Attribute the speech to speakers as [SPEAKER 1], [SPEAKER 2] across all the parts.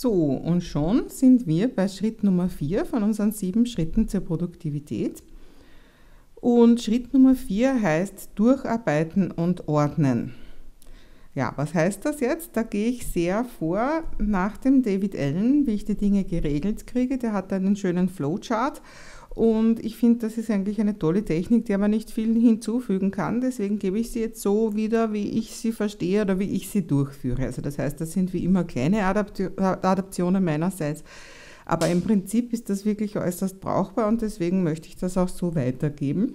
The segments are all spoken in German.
[SPEAKER 1] So, und schon sind wir bei Schritt Nummer 4 von unseren sieben Schritten zur Produktivität. Und Schritt Nummer 4 heißt Durcharbeiten und Ordnen. Ja, was heißt das jetzt? Da gehe ich sehr vor nach dem David Allen, wie ich die Dinge geregelt kriege. Der hat einen schönen Flowchart und ich finde, das ist eigentlich eine tolle Technik, der man nicht viel hinzufügen kann. Deswegen gebe ich sie jetzt so wieder, wie ich sie verstehe oder wie ich sie durchführe. Also das heißt, das sind wie immer kleine Adaptionen meinerseits. Aber im Prinzip ist das wirklich äußerst brauchbar und deswegen möchte ich das auch so weitergeben.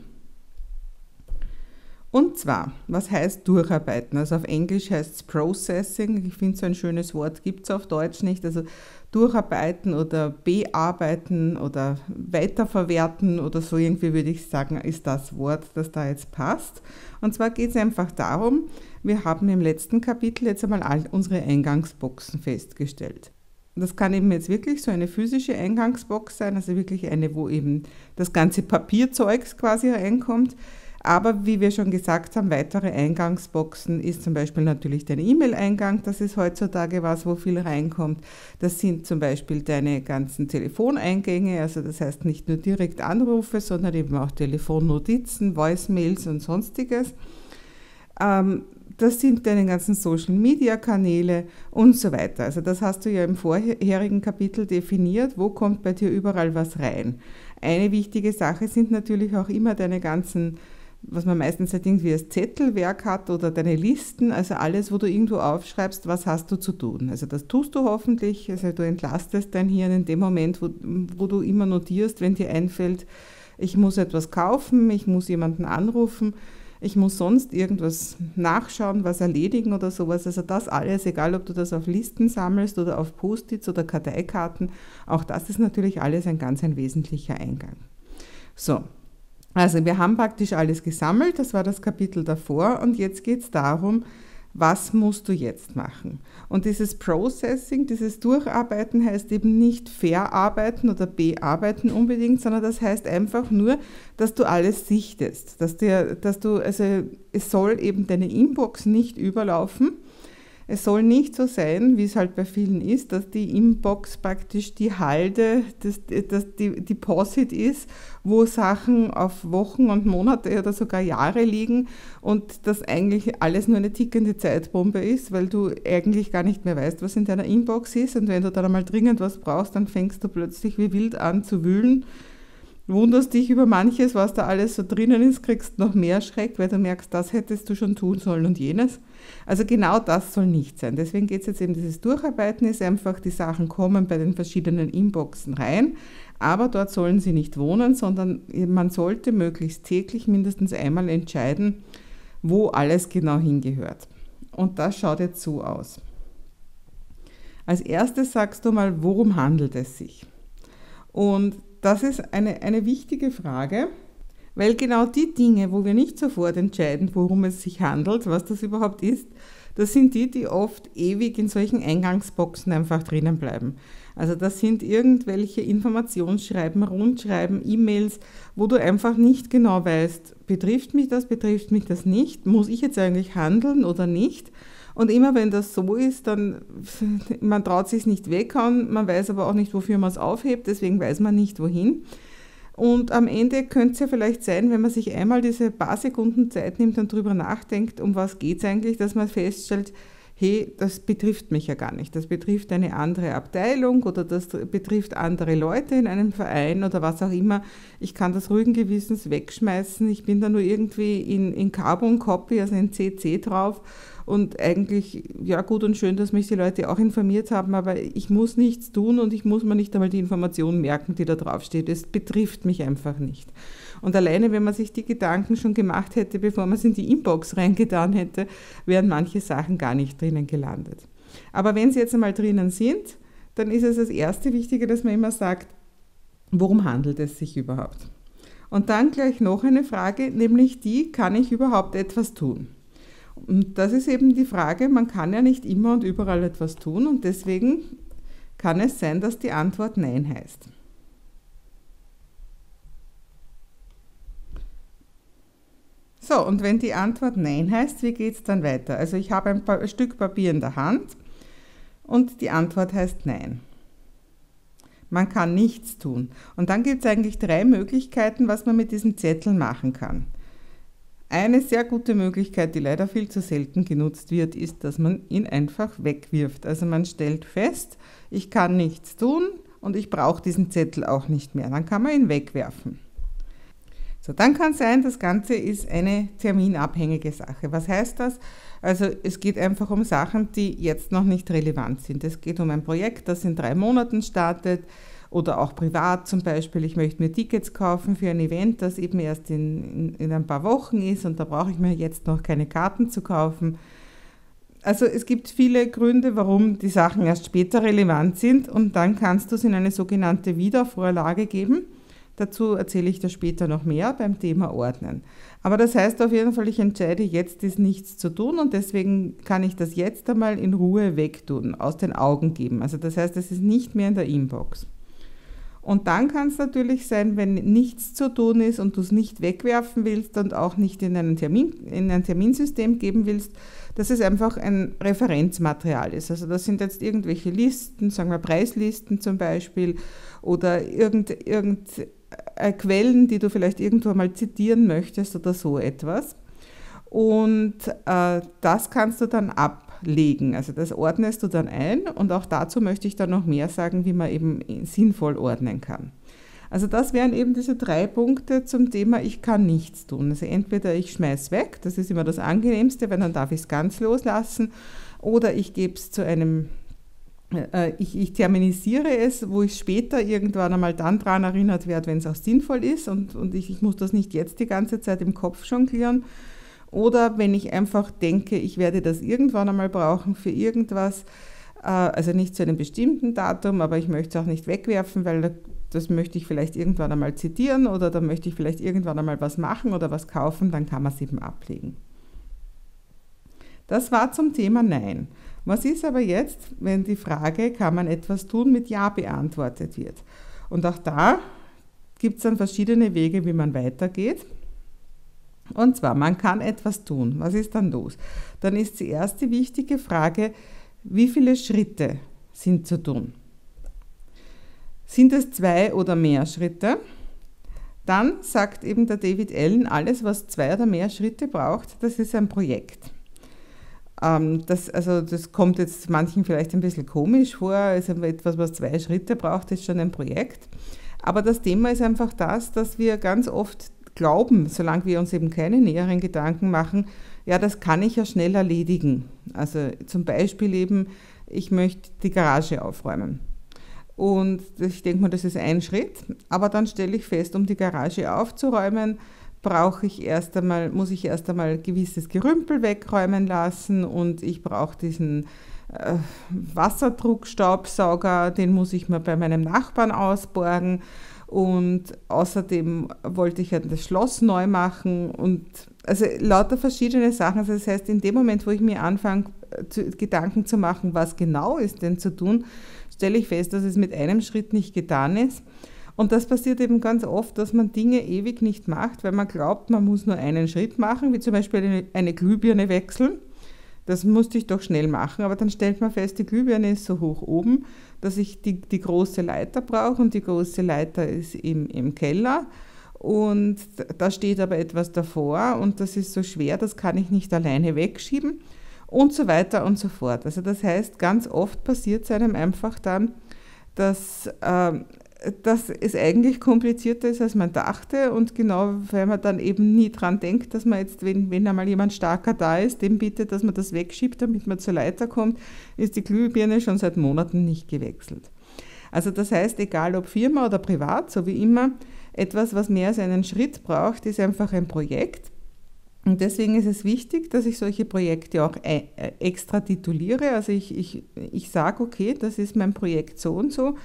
[SPEAKER 1] Und zwar, was heißt durcharbeiten? Also auf Englisch heißt es Processing. Ich finde, so ein schönes Wort gibt es auf Deutsch nicht. Also durcharbeiten oder bearbeiten oder weiterverwerten oder so irgendwie würde ich sagen, ist das Wort, das da jetzt passt. Und zwar geht es einfach darum, wir haben im letzten Kapitel jetzt einmal all unsere Eingangsboxen festgestellt. Das kann eben jetzt wirklich so eine physische Eingangsbox sein, also wirklich eine, wo eben das ganze Papierzeugs quasi reinkommt. Aber wie wir schon gesagt haben, weitere Eingangsboxen ist zum Beispiel natürlich dein E-Mail-Eingang. Das ist heutzutage was, wo viel reinkommt. Das sind zum Beispiel deine ganzen Telefoneingänge, also das heißt nicht nur direkt Anrufe, sondern eben auch Telefonnotizen, Voicemails und sonstiges. Ähm, das sind deine ganzen Social-Media-Kanäle und so weiter. Also das hast du ja im vorherigen Kapitel definiert, wo kommt bei dir überall was rein. Eine wichtige Sache sind natürlich auch immer deine ganzen was man meistens halt irgendwie als Zettelwerk hat oder deine Listen, also alles, wo du irgendwo aufschreibst, was hast du zu tun. Also das tust du hoffentlich, also du entlastest dein Hirn in dem Moment, wo, wo du immer notierst, wenn dir einfällt, ich muss etwas kaufen, ich muss jemanden anrufen, ich muss sonst irgendwas nachschauen, was erledigen oder sowas. Also das alles, egal ob du das auf Listen sammelst oder auf Post-its oder Karteikarten, auch das ist natürlich alles ein ganz ein wesentlicher Eingang. So, also wir haben praktisch alles gesammelt, das war das Kapitel davor und jetzt geht es darum, was musst du jetzt machen? Und dieses Processing, dieses Durcharbeiten heißt eben nicht verarbeiten oder bearbeiten unbedingt, sondern das heißt einfach nur, dass du alles sichtest, dass, dir, dass du, also es soll eben deine Inbox nicht überlaufen, es soll nicht so sein, wie es halt bei vielen ist, dass die Inbox praktisch die Halde, das, das, die Deposit ist, wo Sachen auf Wochen und Monate oder sogar Jahre liegen und das eigentlich alles nur eine tickende Zeitbombe ist, weil du eigentlich gar nicht mehr weißt, was in deiner Inbox ist. Und wenn du dann einmal dringend was brauchst, dann fängst du plötzlich wie wild an zu wühlen wunderst dich über manches, was da alles so drinnen ist, kriegst noch mehr Schreck, weil du merkst, das hättest du schon tun sollen und jenes. Also genau das soll nicht sein. Deswegen geht es jetzt eben, dieses Durcharbeiten ist einfach, die Sachen kommen bei den verschiedenen Inboxen rein, aber dort sollen sie nicht wohnen, sondern man sollte möglichst täglich mindestens einmal entscheiden, wo alles genau hingehört. Und das schaut jetzt so aus. Als erstes sagst du mal, worum handelt es sich? Und das ist eine, eine wichtige Frage, weil genau die Dinge, wo wir nicht sofort entscheiden, worum es sich handelt, was das überhaupt ist, das sind die, die oft ewig in solchen Eingangsboxen einfach drinnen bleiben. Also das sind irgendwelche Informationsschreiben, Rundschreiben, E-Mails, wo du einfach nicht genau weißt, betrifft mich das, betrifft mich das nicht, muss ich jetzt eigentlich handeln oder nicht. Und immer wenn das so ist, dann, man traut sich nicht weghauen, man weiß aber auch nicht, wofür man es aufhebt, deswegen weiß man nicht, wohin. Und am Ende könnte es ja vielleicht sein, wenn man sich einmal diese paar Sekunden Zeit nimmt und darüber nachdenkt, um was geht es eigentlich, dass man feststellt, hey, das betrifft mich ja gar nicht. Das betrifft eine andere Abteilung oder das betrifft andere Leute in einem Verein oder was auch immer. Ich kann das ruhigen Gewissens wegschmeißen. Ich bin da nur irgendwie in, in Carbon Copy, also in CC drauf. Und eigentlich, ja gut und schön, dass mich die Leute auch informiert haben, aber ich muss nichts tun und ich muss mir nicht einmal die Information merken, die da draufsteht. Es betrifft mich einfach nicht. Und alleine, wenn man sich die Gedanken schon gemacht hätte, bevor man es in die Inbox reingetan hätte, wären manche Sachen gar nicht drinnen gelandet. Aber wenn sie jetzt einmal drinnen sind, dann ist es das erste Wichtige, dass man immer sagt, worum handelt es sich überhaupt? Und dann gleich noch eine Frage, nämlich die, kann ich überhaupt etwas tun? Und das ist eben die Frage, man kann ja nicht immer und überall etwas tun und deswegen kann es sein, dass die Antwort Nein heißt. So, und wenn die Antwort Nein heißt, wie geht es dann weiter? Also ich habe ein, ein Stück Papier in der Hand, Und die Antwort heißt nein. Man kann nichts tun. Und dann gibt es eigentlich drei Möglichkeiten, was man mit diesem Zettel machen kann. Eine sehr gute Möglichkeit, die leider viel zu selten genutzt wird, ist, dass man ihn einfach wegwirft. Also man stellt fest, ich kann nichts tun und ich brauche diesen Zettel auch nicht mehr. Dann kann man ihn wegwerfen. So, dann kann sein, das Ganze ist eine terminabhängige Sache. Was heißt das? Also es geht einfach um Sachen, die jetzt noch nicht relevant sind. Es geht um ein Projekt, das in drei Monaten startet oder auch privat zum Beispiel. Ich möchte mir Tickets kaufen für ein Event, das eben erst in, in, in ein paar Wochen ist und da brauche ich mir jetzt noch keine Karten zu kaufen. Also es gibt viele Gründe, warum die Sachen erst später relevant sind und dann kannst du es in eine sogenannte Wiedervorlage geben. Dazu erzähle ich dir später noch mehr beim Thema Ordnen. Aber das heißt auf jeden Fall, ich entscheide jetzt, ist nichts zu tun und deswegen kann ich das jetzt einmal in Ruhe wegtun, aus den Augen geben. Also das heißt, es ist nicht mehr in der Inbox. Und dann kann es natürlich sein, wenn nichts zu tun ist und du es nicht wegwerfen willst und auch nicht in, einen Termin, in ein Terminsystem geben willst, dass es einfach ein Referenzmaterial ist. Also das sind jetzt irgendwelche Listen, sagen wir Preislisten zum Beispiel oder irgend, irgend äh, Quellen, die du vielleicht irgendwo mal zitieren möchtest oder so etwas. Und äh, das kannst du dann ablegen. Also das ordnest du dann ein und auch dazu möchte ich dann noch mehr sagen, wie man eben sinnvoll ordnen kann. Also das wären eben diese drei Punkte zum Thema, ich kann nichts tun. Also entweder ich schmeiß weg, das ist immer das angenehmste, weil dann darf ich es ganz loslassen, oder ich gebe es zu einem äh, ich, ich, terminisiere es, wo ich später irgendwann einmal dann daran erinnert werde, wenn es auch sinnvoll ist und, und ich, ich, muss das nicht jetzt die ganze Zeit im Kopf jonglieren. Oder wenn ich einfach denke, ich werde das irgendwann einmal brauchen für irgendwas, äh, also nicht zu einem bestimmten Datum, aber ich möchte es auch nicht wegwerfen, weil das möchte ich vielleicht irgendwann einmal zitieren oder da möchte ich vielleicht irgendwann einmal was machen oder was kaufen, dann kann man es eben ablegen. Das war zum Thema Nein. Was ist aber jetzt, wenn die Frage, kann man etwas tun, mit Ja beantwortet wird? Und auch da gibt es dann verschiedene Wege, wie man weitergeht. Und zwar, man kann etwas tun. Was ist dann los? Dann ist die erste wichtige Frage, wie viele Schritte sind zu tun? Sind es zwei oder mehr Schritte? Dann sagt eben der David Allen, alles, was zwei oder mehr Schritte braucht, das ist ein Projekt. Ähm, das, also das kommt jetzt manchen vielleicht ein bisschen komisch vor, also etwas, was zwei Schritte braucht, ist schon ein Projekt. Aber das Thema ist einfach das, dass wir ganz oft glauben, solange wir uns eben keine näheren Gedanken machen, ja, das kann ich ja schnell erledigen. Also zum Beispiel eben, ich möchte die Garage aufräumen. Und ich denke mal, das ist ein Schritt, aber dann stelle ich fest, um die Garage aufzuräumen, brauche ich erst einmal, muss ich erst einmal gewisses Gerümpel wegräumen lassen und ich brauche diesen äh, Wasserdruckstaubsauger, den muss ich mir bei meinem Nachbarn ausborgen und außerdem wollte ich ja das Schloss neu machen und also lauter verschiedene Sachen. Also das heißt, in dem Moment, wo ich mir anfange, zu, Gedanken zu machen, was genau ist denn zu tun, stelle ich fest, dass es mit einem Schritt nicht getan ist und das passiert eben ganz oft, dass man Dinge ewig nicht macht, weil man glaubt, man muss nur einen Schritt machen, wie zum Beispiel eine Glühbirne wechseln. Das musste ich doch schnell machen, aber dann stellt man fest, die Glühbirne ist so hoch oben, dass ich die, die große Leiter brauche und die große Leiter ist im, im Keller und da steht aber etwas davor und das ist so schwer, das kann ich nicht alleine wegschieben und so weiter und so fort. Also das heißt, ganz oft passiert es einem einfach dann, dass äh, dass es eigentlich komplizierter ist, als man dachte. Und genau, weil man dann eben nie dran denkt, dass man jetzt, wenn, wenn einmal jemand starker da ist, dem bittet, dass man das wegschiebt, damit man zur Leiter kommt, ist die Glühbirne schon seit Monaten nicht gewechselt. Also das heißt, egal ob Firma oder privat, so wie immer, etwas, was mehr als einen Schritt braucht, ist einfach ein Projekt. Und deswegen ist es wichtig, dass ich solche Projekte auch äh, extra tituliere. Also ich, ich, ich sage, okay, das ist mein Projekt so und so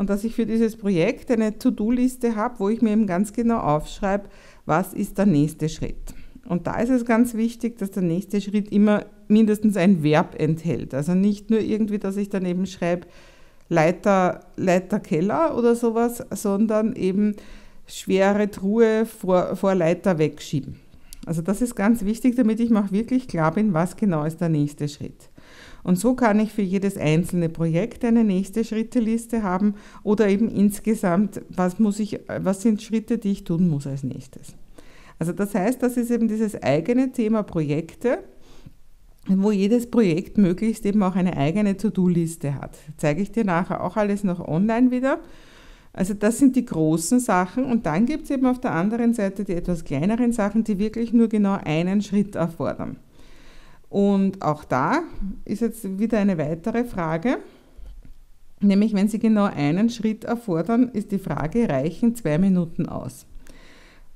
[SPEAKER 1] und dass ich für dieses Projekt eine To-Do-Liste habe, wo ich mir eben ganz genau aufschreibe, was ist der nächste Schritt. Und da ist es ganz wichtig, dass der nächste Schritt immer mindestens ein Verb enthält. Also nicht nur irgendwie, dass ich daneben schreibe, Leiter, Leiter Keller oder sowas, sondern eben schwere Truhe vor, vor Leiter wegschieben. Also das ist ganz wichtig, damit ich mir auch wirklich klar bin, was genau ist der nächste Schritt. Und so kann ich für jedes einzelne Projekt eine nächste Schritteliste haben oder eben insgesamt, was, muss ich, was sind Schritte, die ich tun muss als nächstes. Also das heißt, das ist eben dieses eigene Thema Projekte, wo jedes Projekt möglichst eben auch eine eigene To-Do-Liste hat. Zeige ich dir nachher auch alles noch online wieder. Also das sind die großen Sachen und dann gibt es eben auf der anderen Seite die etwas kleineren Sachen, die wirklich nur genau einen Schritt erfordern. Und auch da ist jetzt wieder eine weitere Frage, nämlich wenn Sie genau einen Schritt erfordern, ist die Frage, reichen zwei Minuten aus?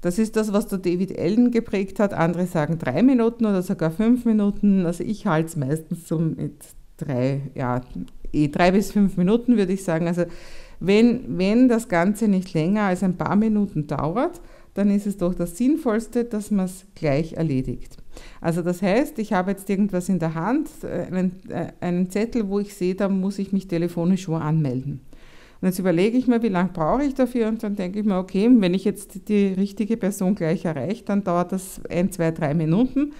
[SPEAKER 1] Das ist das, was der David Allen geprägt hat. Andere sagen drei Minuten oder sogar fünf Minuten. Also ich halte es meistens so mit drei, ja, eh drei bis fünf Minuten würde ich sagen. Also wenn, wenn das Ganze nicht länger als ein paar Minuten dauert, dann ist es doch das Sinnvollste, dass man es gleich erledigt. Also das heißt, ich habe jetzt irgendwas in der Hand, einen, äh, einen Zettel, wo ich sehe, da muss ich mich telefonisch schon anmelden. Und jetzt überlege ich mir, wie lange brauche ich dafür und dann denke ich mir, okay, wenn ich jetzt die richtige Person gleich erreiche, dann dauert das ein, zwei, drei Minuten.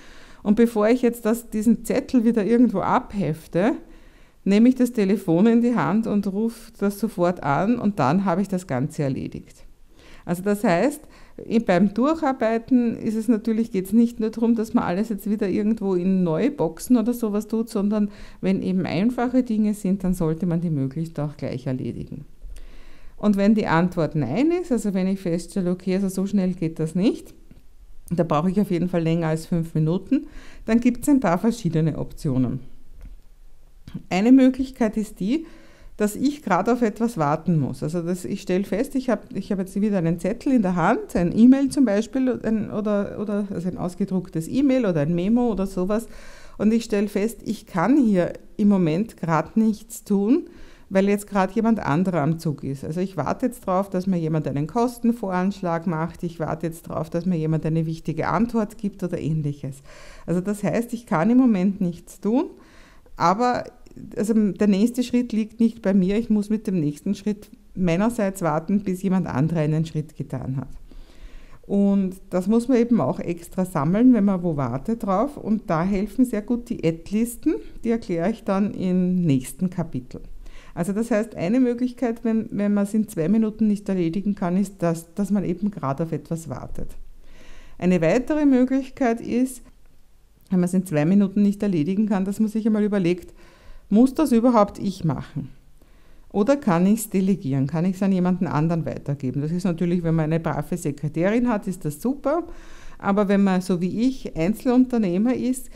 [SPEAKER 1] Und bevor ich jetzt das, diesen Zettel wieder irgendwo abhefte, nehme ich das Telefon in die Hand und rufe das sofort an und dann habe ich das Ganze erledigt. Also das heißt, beim Durcharbeiten ist es natürlich, geht es nicht nur darum, dass man alles jetzt wieder irgendwo in neue Boxen oder sowas tut, sondern wenn eben einfache Dinge sind, dann sollte man die möglichst auch gleich erledigen. Und wenn die Antwort Nein ist, also wenn ich feststelle, okay, also so schnell geht das nicht, da brauche ich auf jeden Fall länger als fünf Minuten, dann gibt es ein paar verschiedene Optionen. Eine Möglichkeit ist die, dass ich gerade auf etwas warten muss. Also das, ich stelle fest, ich habe ich hab jetzt wieder einen Zettel in der Hand, ein E-Mail zum Beispiel ein, oder, oder also ein ausgedrucktes E-Mail oder ein Memo oder sowas und ich stelle fest, ich kann hier im Moment gerade nichts tun, weil jetzt gerade jemand anderer am Zug ist. Also ich warte jetzt darauf, dass mir jemand einen Kostenvoranschlag macht, ich warte jetzt darauf, dass mir jemand eine wichtige Antwort gibt oder ähnliches. Also das heißt, ich kann im Moment nichts tun, aber also der nächste Schritt liegt nicht bei mir, ich muss mit dem nächsten Schritt meinerseits warten, bis jemand anderer einen Schritt getan hat. Und das muss man eben auch extra sammeln, wenn man wo wartet drauf. Und da helfen sehr gut die Ad-Listen, die erkläre ich dann im nächsten Kapitel. Also das heißt, eine Möglichkeit, wenn, wenn man es in zwei Minuten nicht erledigen kann, ist, das, dass man eben gerade auf etwas wartet. Eine weitere Möglichkeit ist, wenn man es in zwei Minuten nicht erledigen kann, dass man sich einmal überlegt, muss das überhaupt ich machen? Oder kann ich es delegieren? Kann ich es an jemanden anderen weitergeben? Das ist natürlich, wenn man eine brave Sekretärin hat, ist das super. Aber wenn man so wie ich Einzelunternehmer ist,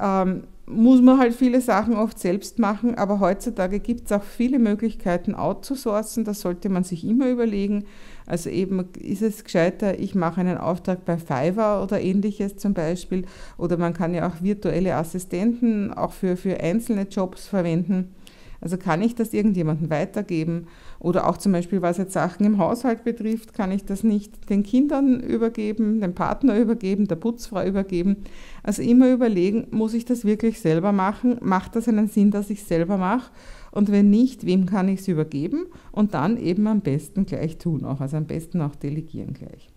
[SPEAKER 1] ähm, muss man halt viele Sachen oft selbst machen. Aber heutzutage gibt es auch viele Möglichkeiten, outzusourcen. Das sollte man sich immer überlegen. Also eben ist es gescheiter, ich mache einen Auftrag bei Fiverr oder ähnliches zum Beispiel. Oder man kann ja auch virtuelle Assistenten auch für, für einzelne Jobs verwenden. Also kann ich das irgendjemandem weitergeben? Oder auch zum Beispiel, was jetzt Sachen im Haushalt betrifft, kann ich das nicht den Kindern übergeben, dem Partner übergeben, der Putzfrau übergeben. Also immer überlegen, muss ich das wirklich selber machen? Macht das einen Sinn, dass ich es selber mache? Und wenn nicht, wem kann ich es übergeben? Und dann eben am besten gleich tun auch, also am besten auch delegieren gleich.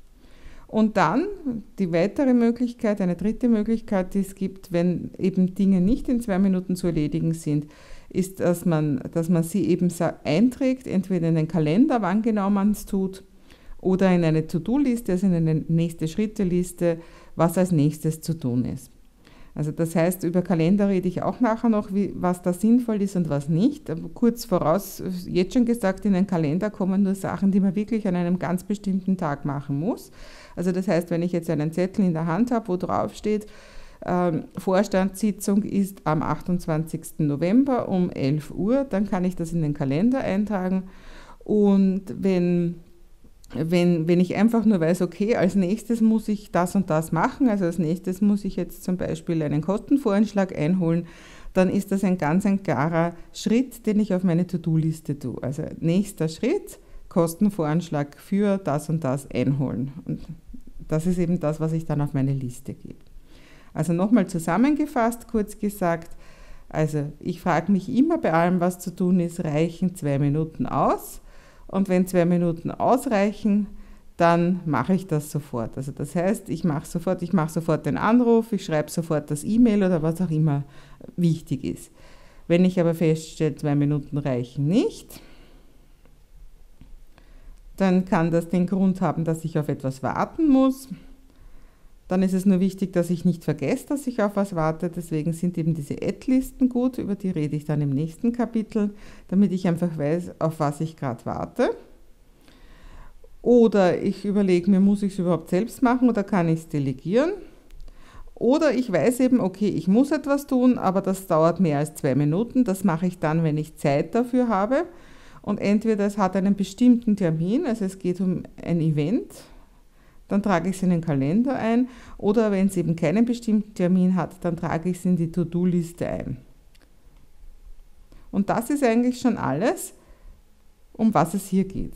[SPEAKER 1] Und dann die weitere Möglichkeit, eine dritte Möglichkeit, die es gibt, wenn eben Dinge nicht in zwei Minuten zu erledigen sind, ist, dass man, dass man sie eben einträgt, entweder in den Kalender, wann genau man es tut, oder in eine To-Do-Liste, also in eine nächste Schritte-Liste, was als nächstes zu tun ist. Also das heißt, über Kalender rede ich auch nachher noch, wie, was da sinnvoll ist und was nicht. Aber kurz voraus, jetzt schon gesagt, in den Kalender kommen nur Sachen, die man wirklich an einem ganz bestimmten Tag machen muss. Also das heißt, wenn ich jetzt einen Zettel in der Hand habe, wo drauf steht, ähm, Vorstandssitzung ist am 28. November um 11 Uhr, dann kann ich das in den Kalender eintragen. Und wenn wenn, wenn ich einfach nur weiß, okay, als nächstes muss ich das und das machen, also als nächstes muss ich jetzt zum Beispiel einen Kostenvoranschlag einholen, dann ist das ein ganz ein klarer Schritt, den ich auf meine To-Do-Liste tue. Also nächster Schritt, Kostenvoranschlag für das und das einholen. Und das ist eben das, was ich dann auf meine Liste gebe. Also nochmal zusammengefasst, kurz gesagt, also ich frage mich immer bei allem, was zu tun ist, reichen zwei Minuten aus? Und wenn zwei Minuten ausreichen, dann mache ich das sofort. Also das heißt, ich mache sofort, ich mache sofort den Anruf, ich schreibe sofort das E-Mail oder was auch immer wichtig ist. Wenn ich aber feststelle, zwei Minuten reichen nicht, dann kann das den Grund haben, dass ich auf etwas warten muss. Dann ist es nur wichtig, dass ich nicht vergesse, dass ich auf was warte. Deswegen sind eben diese Ad-Listen gut, über die rede ich dann im nächsten Kapitel, damit ich einfach weiß, auf was ich gerade warte. Oder ich überlege mir, muss ich es überhaupt selbst machen oder kann ich es delegieren? Oder ich weiß eben, okay, ich muss etwas tun, aber das dauert mehr als zwei Minuten. Das mache ich dann, wenn ich Zeit dafür habe. Und entweder es hat einen bestimmten Termin, also es geht um ein Event, dann trage ich es in den Kalender ein. Oder wenn es eben keinen bestimmten Termin hat, dann trage ich es in die To-Do-Liste ein. Und das ist eigentlich schon alles, um was es hier geht.